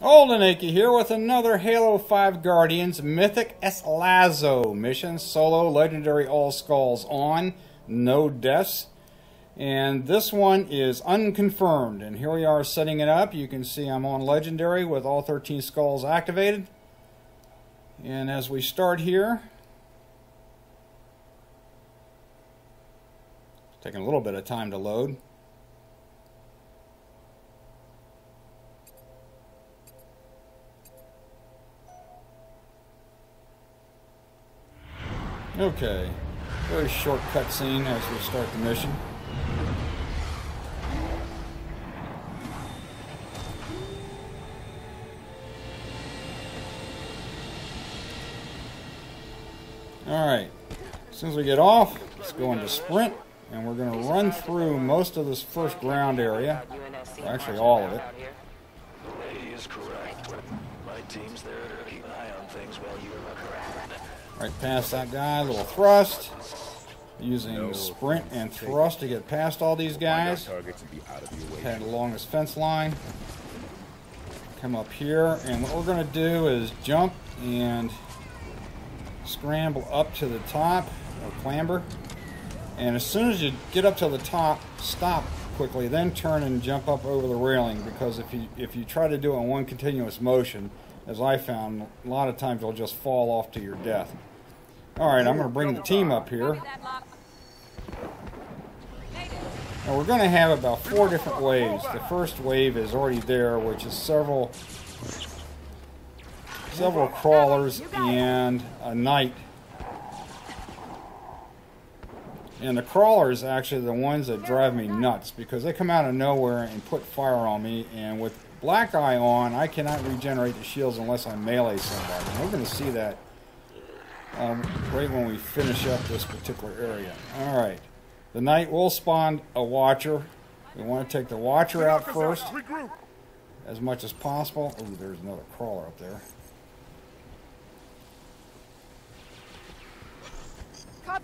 OldnAchy here with another Halo 5 Guardians Mythic SLASO mission. Solo Legendary All Skulls on, no deaths. And this one is unconfirmed. And here we are setting it up. You can see I'm on Legendary with all 13 skulls activated. And as we start here, taking a little bit of time to load. Okay, very short cutscene as we start the mission. Alright, as soon as we get off, let's go into sprint, and we're going to run through most of this first ground area, actually all of it. He is correct. My team's there to keep an eye on things while you are around. Right past that guy, little thrust. Using sprint and thrust to get past all these guys. Target to be out of your way. Head along this fence line. Come up here, and what we're going to do is jump and scramble up to the top, or clamber. And as soon as you get up to the top, stop quickly, then turn and jump up over the railing. Because if you if you try to do it in one continuous motion, as I found, a lot of times you'll just fall off to your death. All right, I'm going to bring the team up here. Now we're going to have about four different waves. The first wave is already there, which is several several crawlers and a knight. And the crawlers actually the ones that drive me nuts because they come out of nowhere and put fire on me. And with Black Eye on, I cannot regenerate the shields unless I melee somebody. And we're going to see that um, right when we finish up this particular area. All right. The knight will spawn a watcher. We want to take the watcher out first as much as possible. Oh, there's another crawler up there.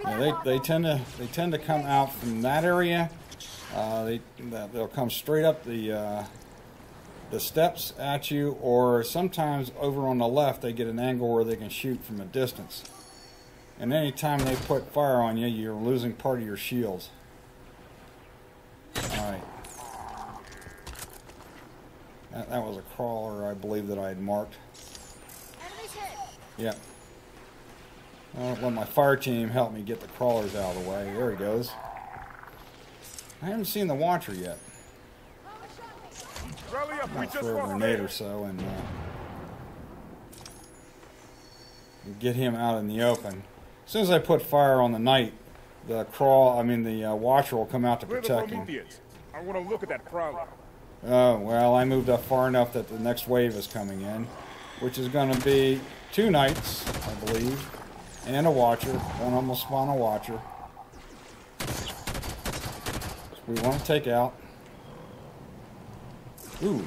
Yeah, they, they tend to they tend to come out from that area. Uh, they they'll come straight up the uh, the steps at you, or sometimes over on the left they get an angle where they can shoot from a distance. And anytime they put fire on you, you're losing part of your shields. All right. That, that was a crawler, I believe, that I had marked. Yep. I'll let my fire team help me get the crawlers out of the way. There he goes. I haven't seen the Watcher yet. Up, we just throw a grenade or so and uh, get him out in the open. As soon as I put fire on the knight, the crawl, I mean the uh, Watcher will come out to protect him. I want to look at that prowler. Oh, well, I moved up far enough that the next wave is coming in, which is going to be two knights, I believe, and a watcher. One almost spawn a watcher. We want to take out. Ooh,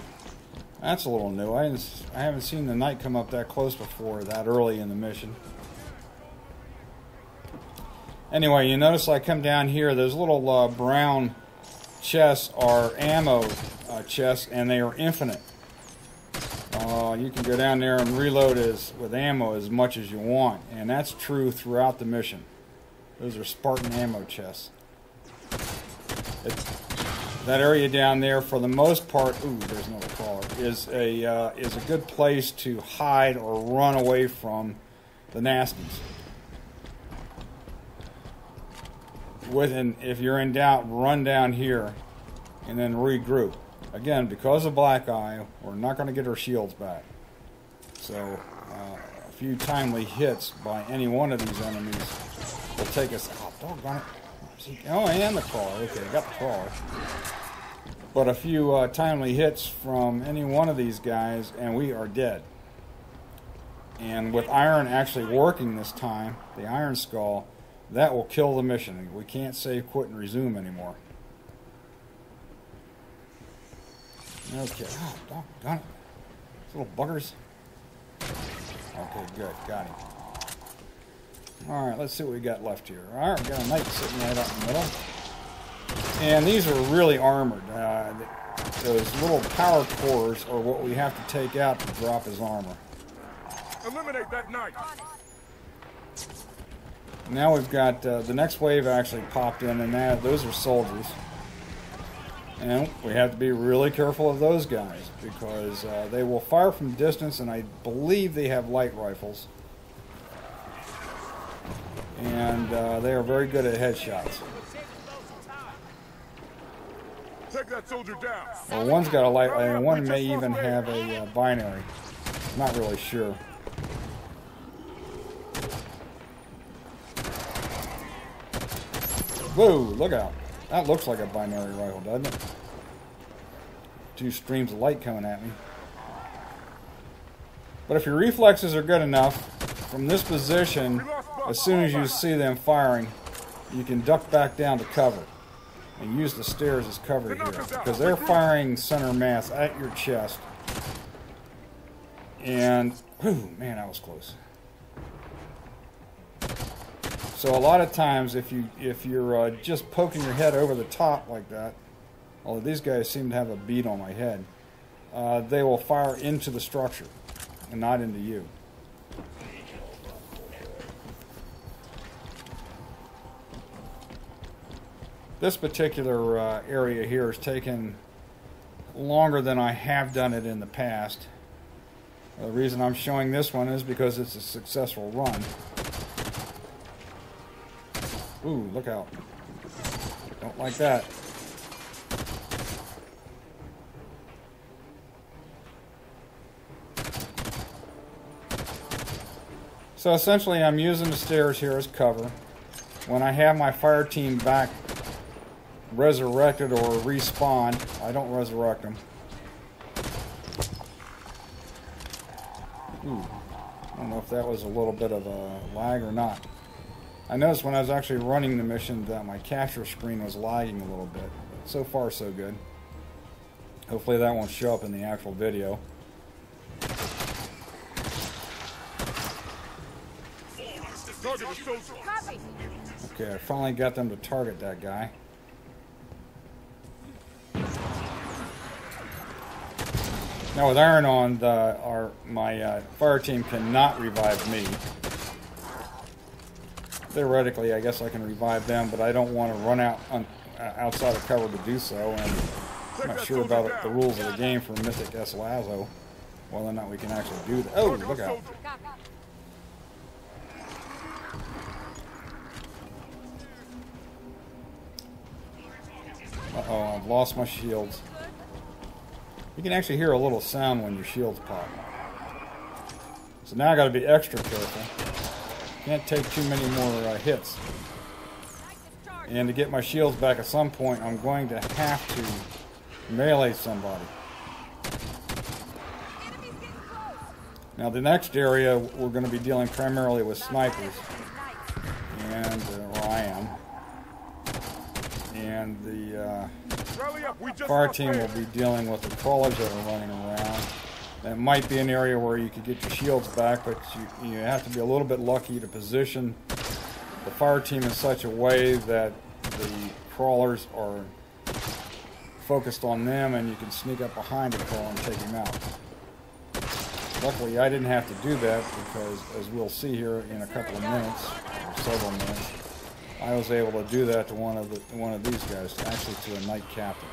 that's a little new. I, I haven't seen the knight come up that close before, that early in the mission. Anyway, you notice I come down here, those little uh, brown chests are ammo uh, chests, and they are infinite. Uh, you can go down there and reload as with ammo as much as you want, and that's true throughout the mission. Those are Spartan ammo chests. It, that area down there, for the most part, ooh, there's another crawler, is a uh, is a good place to hide or run away from the nasties. With and if you're in doubt, run down here and then regroup. Again, because of Black Eye, we're not going to get our shields back. So, uh, a few timely hits by any one of these enemies will take us. Oh, doggone it. Oh, and the crawler. Okay, got the crawler. But a few uh, timely hits from any one of these guys, and we are dead. And with iron actually working this time, the Iron Skull, that will kill the mission. We can't save, quit, and resume anymore. Okay. Oh, doggone it. Little buggers. Okay, good. Got him. Alright, let's see what we got left here. Alright, we got a knight sitting right out in the middle. And these are really armored. Uh, those little power cores are what we have to take out to drop his armor. Eliminate that knight. Now we've got uh, the next wave actually popped in, and that those are soldiers. And we have to be really careful of those guys because uh, they will fire from distance, and I believe they have light rifles. And uh, they are very good at headshots. Take that soldier down. Well, one's got a light, and one may even have a uh, binary. Not really sure. Whoa, look out. That looks like a binary rifle, doesn't it? Two streams of light coming at me. But if your reflexes are good enough, from this position, as soon as you see them firing, you can duck back down to cover. And use the stairs as cover here. Because they're firing center mass at your chest. And, whew, man, that was close. So a lot of times, if you if you're uh, just poking your head over the top like that, although these guys seem to have a bead on my head, uh, they will fire into the structure and not into you. This particular uh, area here has taken longer than I have done it in the past. The reason I'm showing this one is because it's a successful run. Ooh, look out. Don't like that. So essentially I'm using the stairs here as cover. When I have my fire team back resurrected or respawned, I don't resurrect them. Ooh, I don't know if that was a little bit of a lag or not. I noticed when I was actually running the mission that my capture screen was lagging a little bit. So far, so good. Hopefully that won't show up in the actual video. Target the soldier. Copy. Okay, I finally got them to target that guy. Now with Iron on, the, our my uh, fire team cannot revive me. Theoretically, I guess I can revive them, but I don't want to run out on, uh, outside of cover to do so, and I'm not sure about the rules of the game for Mythic SLASO, whether or not we can actually do that. Oh, look out. Uh-oh, I've lost my shields. You can actually hear a little sound when your shields pop. So now I gotta be extra careful. Can't take too many more uh, hits. And to get my shields back at some point, I'm going to have to melee somebody. Now the next area, we're going to be dealing primarily with snipers. And, uh, I am. And the, uh, Rally up. We just Fire team will be dealing with the crawlers that are running around. That might be an area where you could get your shields back, but you, you have to be a little bit lucky to position the fire team in such a way that the crawlers are focused on them and you can sneak up behind a crawler and take him out. Luckily, I didn't have to do that because, as we'll see here in a couple of minutes, or several minutes, I was able to do that to one of the one of these guys, actually to a knight captain.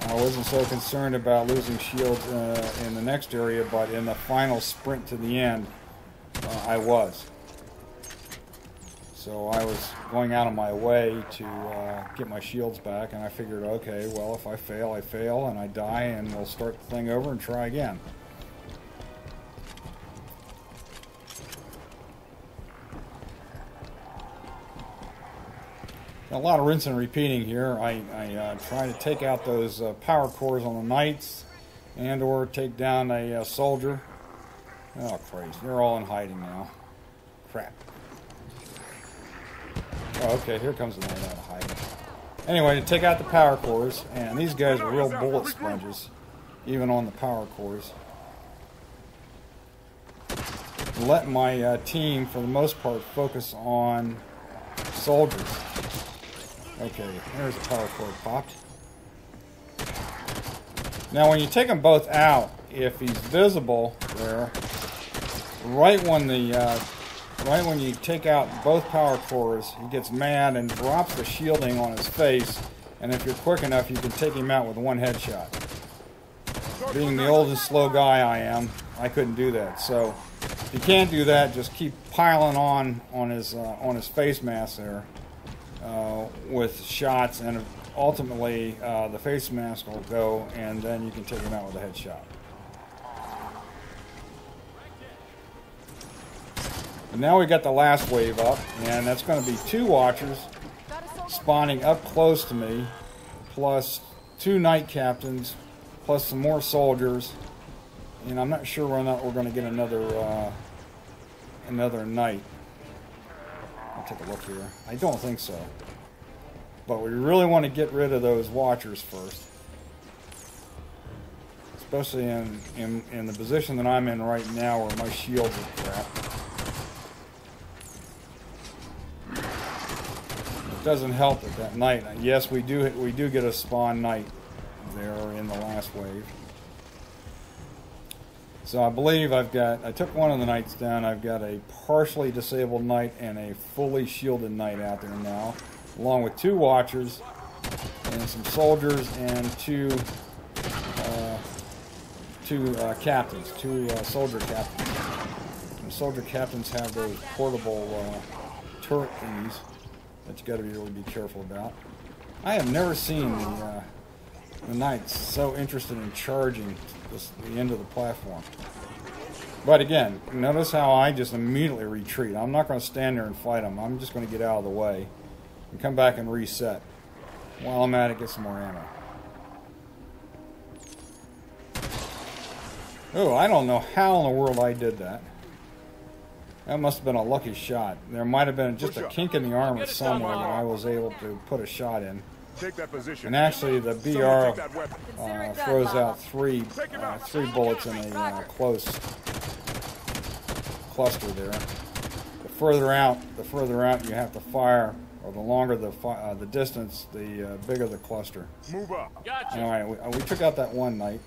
I wasn't so concerned about losing shields uh, in the next area, but in the final sprint to the end, uh, I was. So I was going out of my way to uh, get my shields back, and I figured, okay, well, if I fail, I fail, and I die, and we'll start the thing over and try again. A lot of rinse and repeating here. I, I uh, try to take out those uh, power cores on the knights, and or take down a uh, soldier. Oh, crazy! They're all in hiding now. Crap. Oh, okay. Here comes the knight out of hiding. Anyway, to take out the power cores, and these guys are real bullet sponges, even on the power cores. Let my uh, team, for the most part, focus on soldiers. Okay, there's a power core popped. Now, when you take them both out, if he's visible there, right when the uh, right when you take out both power cores, he gets mad and drops the shielding on his face. And if you're quick enough, you can take him out with one headshot. Being the old and slow guy I am, I couldn't do that. So, if you can't do that, just keep piling on on his uh, on his face mask there uh, with shots, and ultimately uh, the face mask will go, and then you can take him out with a headshot. And now we got the last wave up, and that's going to be two watchers spawning up close to me, plus two knight captains, plus some more soldiers. And I'm not sure whether or not we're going to get another uh, another knight. I'll take a look here. I don't think so. But we really want to get rid of those watchers first. Especially in, in, in the position that I'm in right now where my shields are crap. It doesn't help that that knight. Yes, we do we do get a spawn knight there in the last wave. So I believe I've got, I took one of the knights down. I've got a partially disabled knight and a fully shielded knight out there now, along with two watchers and some soldiers and two, uh, two uh, captains, two uh, soldier captains. And soldier captains have those portable uh, turret things that you got to be really be careful about. I have never seen the uh, the knights so interested in charging this, the end of the platform. But again, notice how I just immediately retreat. I'm not going to stand there and fight them. I'm just going to get out of the way and come back and reset. While I'm at it, get some more ammo. Oh, I don't know how in the world I did that. That must have been a lucky shot. There might have been just a kink in the armor somewhere that I was able to put a shot in. Take that position. And actually, the BR take that weapon. uh, throws out three uh, three bullets in a uh, close cluster there. The further out, the further out you have to fire, or the longer the fi- uh, the distance, the uh, bigger the cluster. Move up. Anyway, we, uh, we took out that one knight.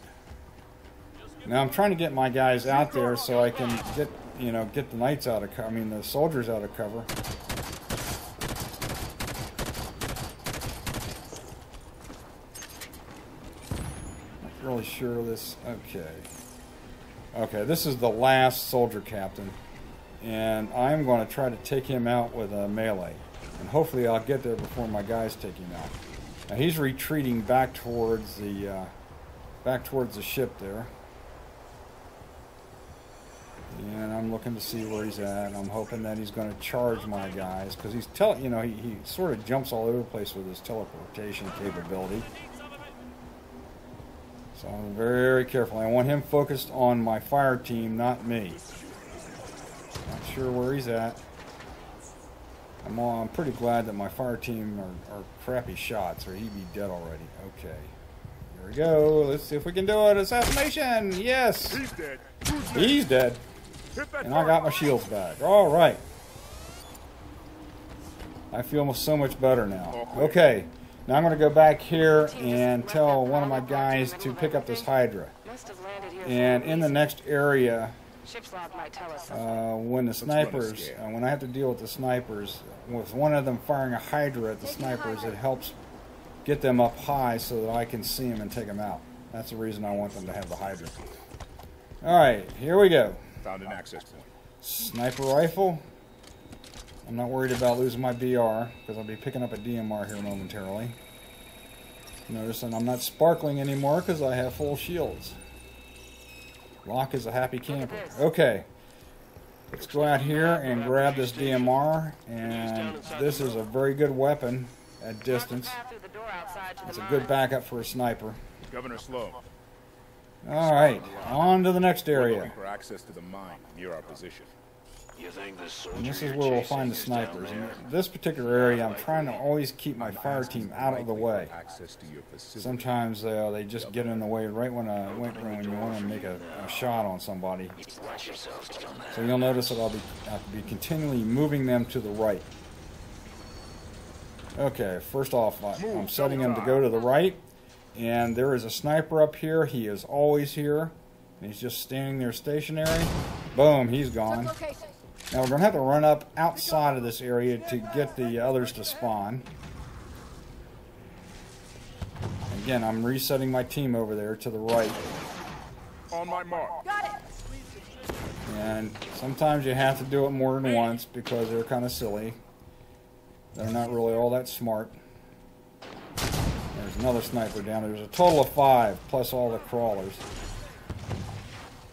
Now I'm trying to get my guys out there so I can get you know get the knights out of co- I mean the soldiers out of cover. Really sure this. Okay. Okay, this is the last soldier captain, and I'm going to try to take him out with a melee, and hopefully I'll get there before my guys take him out. Now he's retreating back towards the uh, back towards the ship there, and I'm looking to see where he's at. I'm hoping that he's going to charge my guys because he's tell you know he, he sort of jumps all over the place with his teleportation capability. So I'm very careful. I want him focused on my fire team, not me. Not sure where he's at. I'm, all, I'm pretty glad that my fire team are, are crappy shots, or he'd be dead already. Okay. Here we go. Let's see if we can do it. Assassination! Yes! He's dead. He's dead. And I got my shields back. All right. I feel so much better now. Oh, okay. Now I'm going to go back here and tell one of my guys to pick up this Hydra. Must have landed here for And in the next area, Ship's log might tell us. uh, when the snipers, uh, when I have to deal with the snipers, with one of them firing a Hydra at the snipers, it helps get them up high so that I can see them and take them out. That's the reason I want them to have the Hydra. All right, here we go. Found an access point. Sniper rifle. I'm not worried about losing my BR because I'll be picking up a DMR here momentarily. Notice that I'm not sparkling anymore because I have full shields. Locke is a happy camper. Okay. Let's go out here and grab this DMR. And this is a very good weapon at distance. Path through the door outside to the It's a good backup for a sniper. Governor Sloan. All right, on to the next We're area. looking for access to the mine near our position. You think this soldier And this is where we'll find the snipers. In this particular area, I'm trying to always keep my fire team out of the way. Access to your facility. Sometimes uh, they just get in the way right when, uh, when, when you want to make a, a shot on somebody. Watch yourselves on that. So you'll notice that I'll be, I'll be continually moving them to the right. Okay, first off, I- I'm setting him to go to the right, and there is a sniper up here. He is always here, and he's just standing there stationary. Boom, he's gone. Location. Now we're going to have to run up outside of this area to get the others to spawn. Again, I'm resetting my team over there to the right. On my mark. Got it. And sometimes you have to do it more than once because they're kind of silly. They're not really all that smart. There's another sniper down. There's a total of five, plus all the crawlers.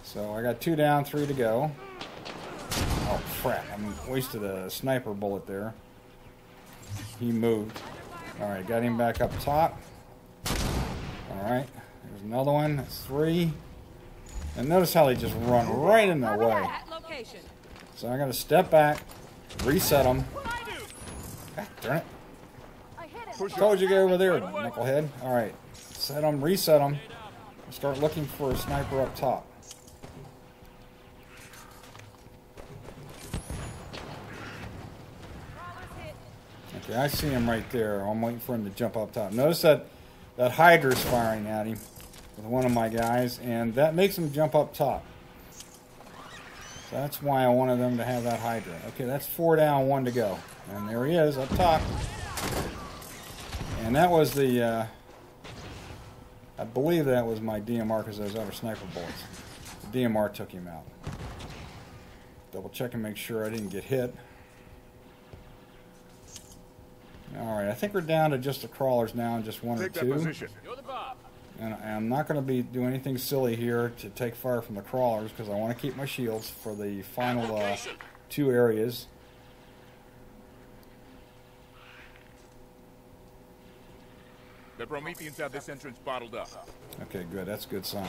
So I got two down, three to go. Oh, crap. I wasted a sniper bullet there. He moved. Alright, got him back up top. Alright, there's another one. That's three. And notice how they just run right in their way. So I gotta step back, reset them. God darn it. I hit him. Push Told you to go over there, knucklehead. Alright. Set them, reset them. Start looking for a sniper up top. Okay, I see him right there. I'm waiting for him to jump up top. Notice that that Hydra's firing at him with one of my guys, and that makes him jump up top. So that's why I wanted them to have that Hydra. Okay, that's four down, one to go. And there he is up top. And that was the, uh, I believe that was my DMR because those other sniper bullets. The DMR took him out. Double check and make sure I didn't get hit. Alright, I think we're down to just the crawlers now and just one or Take that two. And I- I'm not going to be doing anything silly here to take fire from the crawlers because I want to keep my shields for the final uh, two areas. The Prometheans have this entrance bottled up. Okay, good. That's a good sign.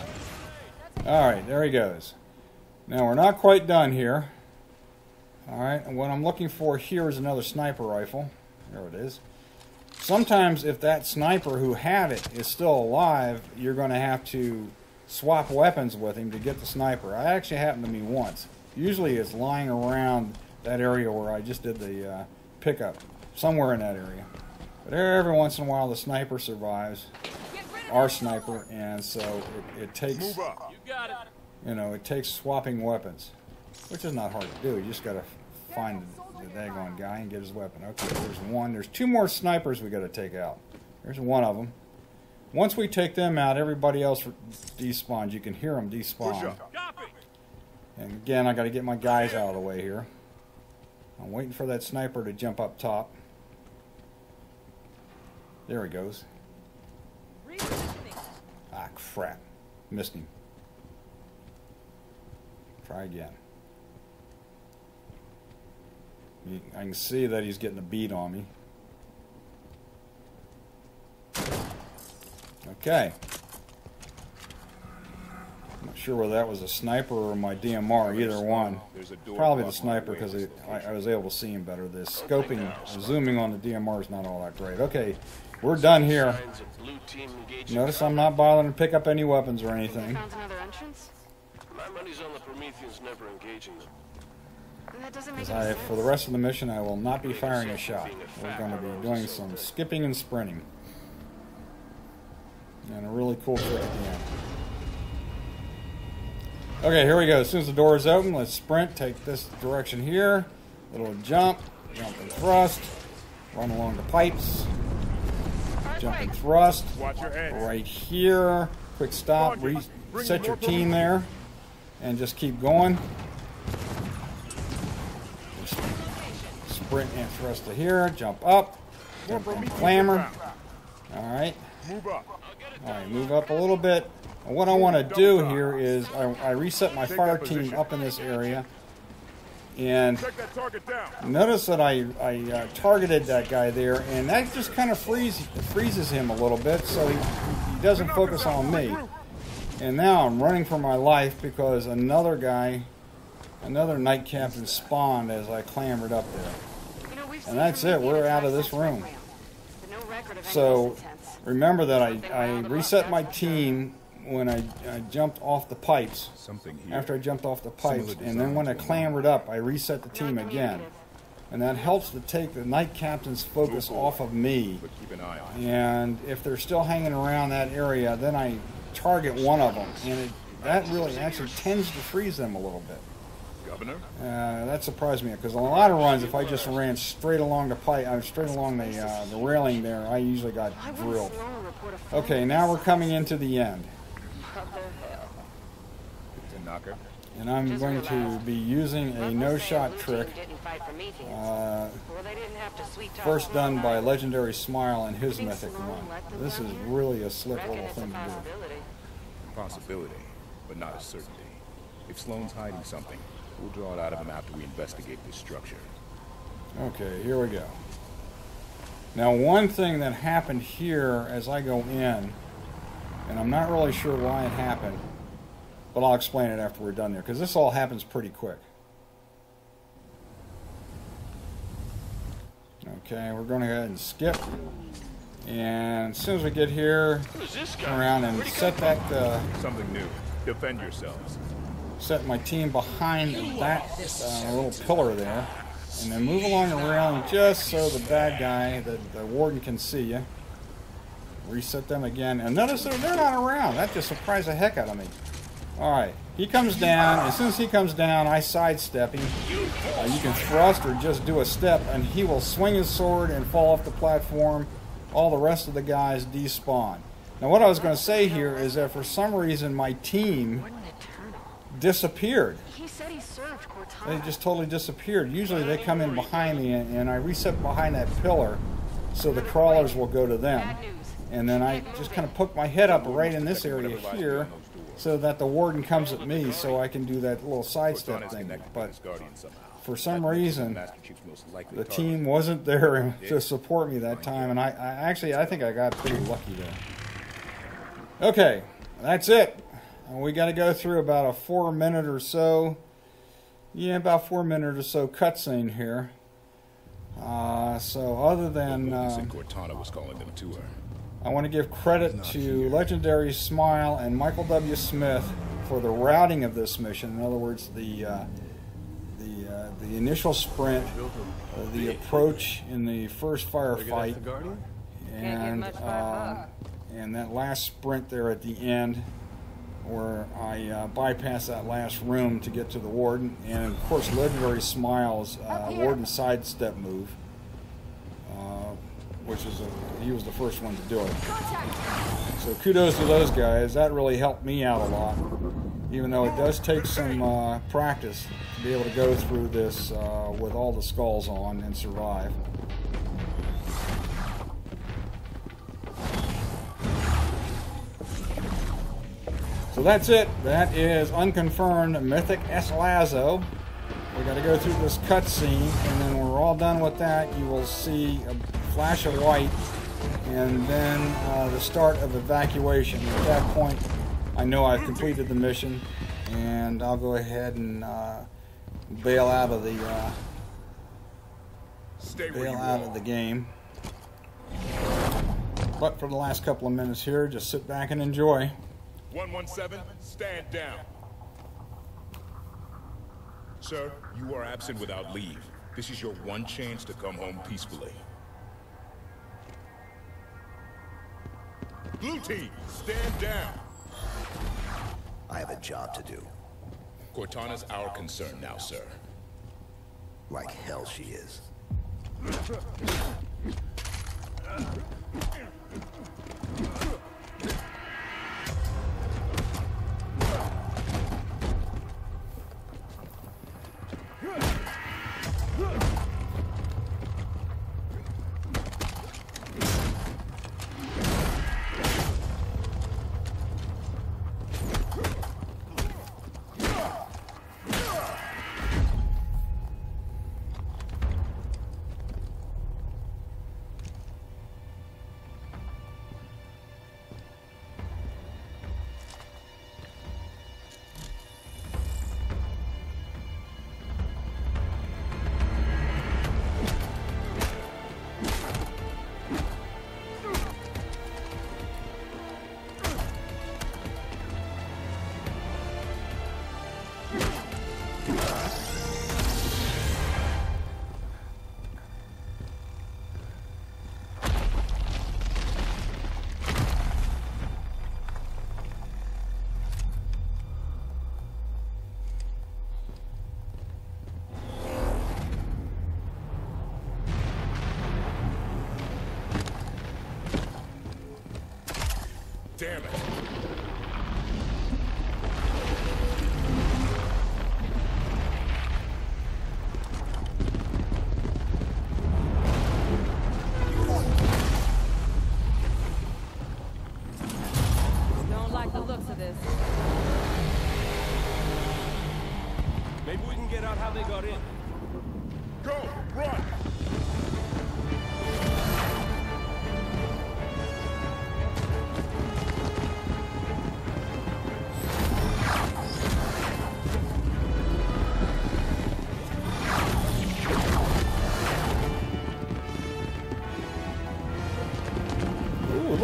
All right, there he goes. Now we're not quite done here. All right, and what I'm looking for here is another sniper rifle. There it is. Sometimes, if that sniper who had it is still alive, you're going to have to swap weapons with him to get the sniper. I actually happened to me once. Usually, it's lying around that area where I just did the uh, pickup, somewhere in that area. But every once in a while, the sniper survives our sniper, and so it, it takes Move up. you know it takes swapping weapons, which is not hard to do. You just gotta find the, the daggone guy and get his weapon. Okay, there's one. There's two more snipers we gotta take out. There's one of them. Once we take them out, everybody else despawns. You can hear them despawn. And again, I gotta get my guys out of the way here. I'm waiting for that sniper to jump up top. There he goes. Ah, crap. Missed him. Try again. He- I can see that he's getting a beat on me. Okay. I'm not sure whether that was a sniper or my DMR, either one. There's a door Probably the sniper because I, I was able to see him better. The scoping, zooming on the DMR is not all that great. Okay, we're done here. Signs of blue team engaging. Notice I'm not bothering to pick up any weapons or anything. another entrance? My money's on the Prometheans never engaging them. That doesn't make 'Cause any I, for the rest of the mission, I will not be firing a shot. We're going to be doing some skipping and sprinting. And a really cool trick at the end. Okay, here we go. As soon as the door is open, let's sprint. Take this direction here. Little jump, jump and thrust. Run along the pipes. Jump and thrust. Watch your head. Right here. Quick stop. Reset your team there. And just keep going. Sprint and thrust to here. Jump up. Jump and clamber. All right. Move up. All right. Move up a little bit. And what I want to do here is I, I reset my fire team up in this area. And. Notice that I, I uh, targeted that guy there, and that just kind of freeze, freezes him a little bit, so he, he doesn't focus on me. And now I'm running for my life because another guy, another knight captain spawned as I clambered up there. You know, we've And that's it, we're out of this room. program, but no record of any So remember that I, I reset my team when I, I jumped off the pipes. Something here. After I jumped off the pipes, and then when I design to a clambered up, I reset the team again. And that helps to take the knight captain's oh, focus off of me. But keep an eye on it. And if they're still hanging around that area, then I target one of them, and it, that really actually tends to freeze them a little bit. Governor? Uh, that surprised me because a lot of runs, if I just ran straight along the pipe, uh, straight along the uh, the railing there, I usually got drilled. Sloan report a phone Okay, now we're coming into the end, What the hell? Tanaka? and I'm going to be using a Look, we're saying no-shot trick, Team didn't fight for Prometheus. uh, Well, they didn't have to sweet talk first done by. Legendary Smile and his mythic run. This is really a slick Reckon little a thing to do. possibility. Possibility, but not a certainty. If Sloan's hiding something, we'll draw it out of him after we investigate this structure. Okay, here we go. Now, one thing that happened here as I go in, and I'm not really sure why it happened, but I'll explain it after we're done there, because this all happens pretty quick. Okay, we're going to go ahead and skip. And as soon as we get here, Who's this guy? turn around and set back that uh, Something new. Defend yourselves. Set my team behind that uh, little pillar there, and then move along railing just so the bad guy, the, the warden, can see you. Reset them again, and notice that they're not around. That just surprised the heck out of me. All right, he comes down. As soon as he comes down, I sidestep him. Uh, you can thrust or just do a step, and he will swing his sword and fall off the platform. All the rest of the guys despawn. Now, what I was going to say here is that for some reason my team. Disappeared. He said he served Cortana. They just totally disappeared. Usually they come in behind me and, and I reset behind that pillar so the crawlers will go to them. And then I just kind of poke my head up right in this area here so that the warden comes at me so I can do that little sidestep Cortana's thing. But this guardian somehow. for some That makes him reason, Master Chief's most likely the team wasn't there to support me that time, and I, I actually I think I got pretty lucky there. Okay, that's it. Uh, We got to go through about a four minute or so, yeah, about four minute or so cutscene here. Uh, so other than uh, Cortana was calling them to her. I want to give credit to Legendary Smile and Michael W. Smith for the routing of this mission. In other words, the uh, the uh, the initial sprint, uh, the approach in the first firefight, and much for a uh, and that last sprint there at the end, where I uh, bypass that last room to get to the warden, and of course, Legendary Smile's uh, warden sidestep move. Uh, which is a, he was the first one to do it. So kudos to those guys. That really helped me out a lot. Even though it does take some uh, practice to be able to go through this uh, with all the skulls on and survive. So that's it. That is unconfirmed Mythic SLASO. We got to go through this cutscene, and then when we're all done with that, you will see a flash of white, and then uh, the start of evacuation. At that point, I know I've completed the mission, and I'll go ahead and uh, bail out of the uh, Stay bail out are. of the game. But for the last couple of minutes here, just sit back and enjoy. 117, stand down. Sir, you are absent without leave. This is your one chance to come home peacefully. Blue team, stand down. I have a job to do. Cortana's our concern now, sir. Like hell she is.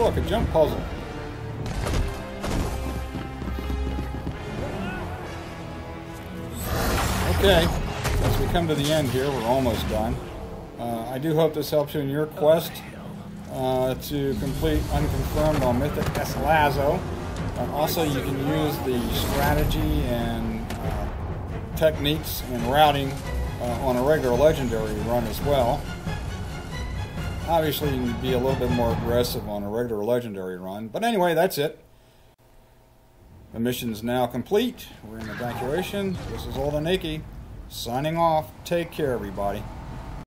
Look, a jump puzzle. Okay, as we come to the end here, we're almost done. Uh, I do hope this helps you in your quest uh, to complete Unconfirmed on Mythic SLASO. Uh, also, you can use the strategy and uh, techniques and routing uh, on a regular legendary run as well. Obviously, you can be a little bit more aggressive on a regular legendary run. But anyway, that's it. The mission's now complete. We're in evacuation. This is OldnAchy signing off. Take care, everybody.